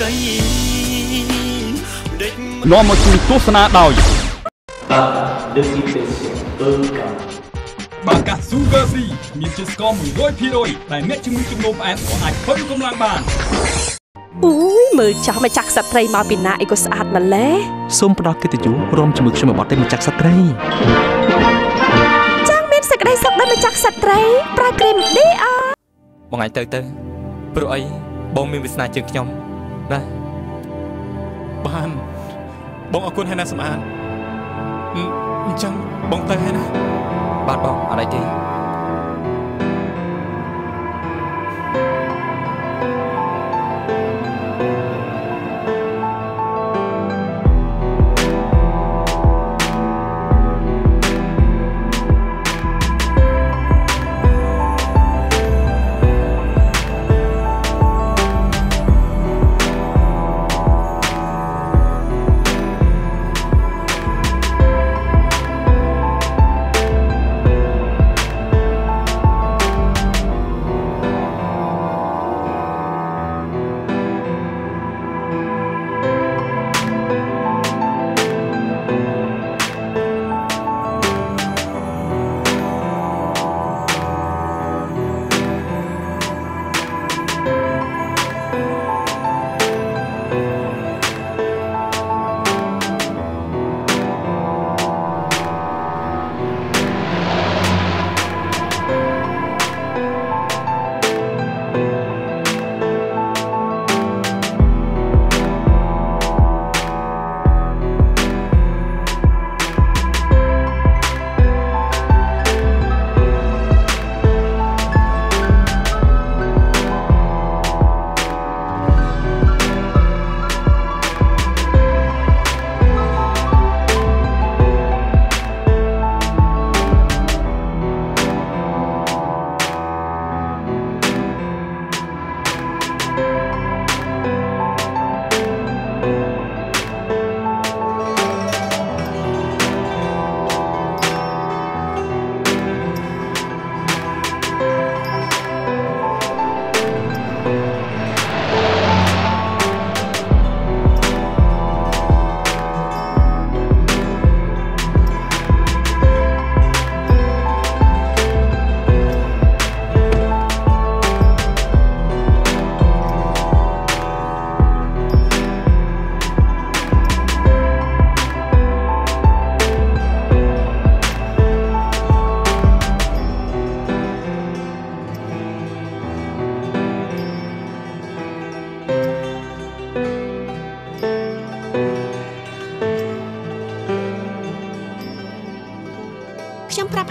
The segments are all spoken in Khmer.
កៃដេចនាំមកជួយទស្សនាដោយ Bata de Intention Erka បាកា Super Free មានជាតិស្ករ100%ដែលអ្នកជំងឺជំងឺផ្អែមក៏អាចផុតកម្លាំងបានអូយមើលចាស់ម្ចាស់ក្សត្រីមកពីណាអីក៏ស្អាតម្ល៉េះសូមផ្ដល់កិត្តិយសរួមជាមួយខ្ញុំបត់តែម្ចាស់ស្ត្រីចាំងមានសេចក្តីសុខដល់ម្ចាស់ក្សត្រីប្រើគ្រីម DR បងឯងទៅទៅព្រោះអីបងមានវាសនាជាងខ្ញុំ ណាបានបងអរគុណហើយណាសម្អាតអឺអញ្ចឹងបងទៅហើយណាបាទបងអត់អីទេ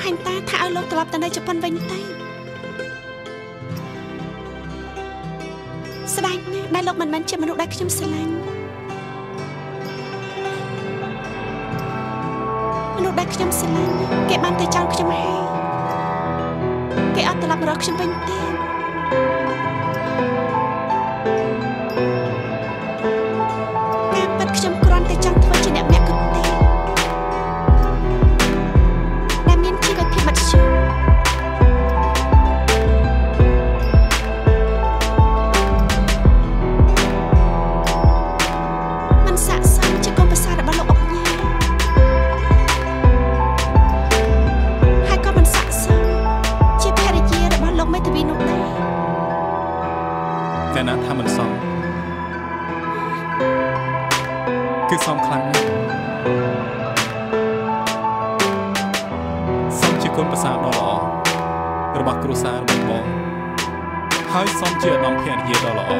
ខ្ញុំប្រាប់ហាញ់តាថាឲ្យលោកត្រឡប់ទៅនៅជប៉ុនវិញទៅស្ដាយណាស់ដែលលោកមិនមែនជាមនុស្សដែលខ្ញុំស្រឡាញ់មនុស្សដែលខ្ញុំស្រឡាញ់គេបានទៅចោលខ្ញុំហើយគេអត់ត្រឡប់មករកខ្ញុំវិញទេ តែណាថាមិនសមគឺសមខ្លាំងណាស់សមជាគុណប្រសាដ៏ល្អរបស់គ្រួសាររបស់បងហើយសមជាឧត្តមភរិយាដ៏ល្អ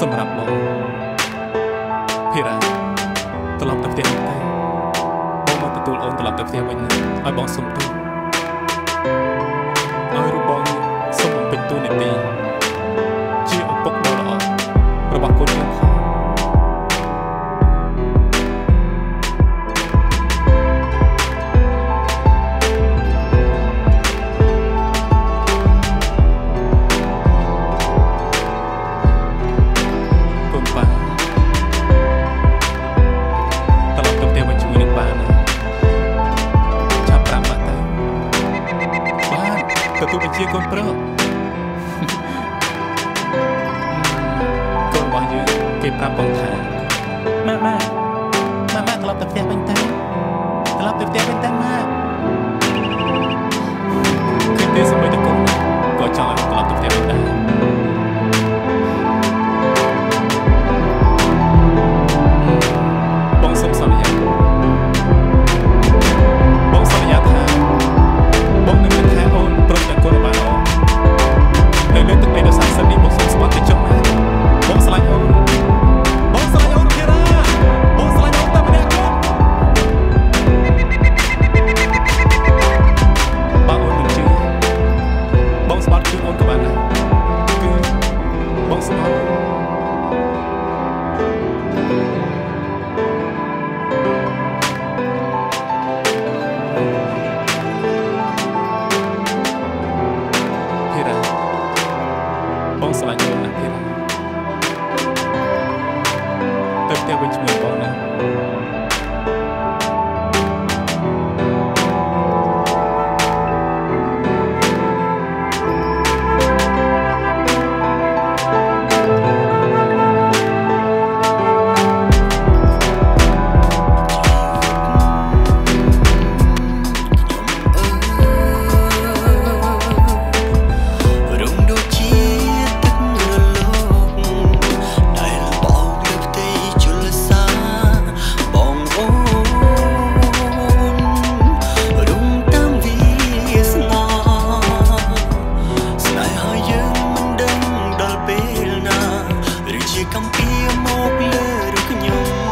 សម្រាប់បងភិរាត្រឡប់ទៅផ្ទះទៅបងមកទទួលអូនត្រឡប់ទៅផ្ទះវិញណាឲ្យបងសុំទោស ទទួលបញ្ជាកូនប្រុសកូនរបស់យើងគេប្រាប់បងថាម៉ាម៉ាម៉ាម៉ាត្រឡប់ទៅផ្ទះវិញទៅត្រឡប់ទៅផ្ទះវិញទៅម៉ា មកលើរូបខ្ញុំ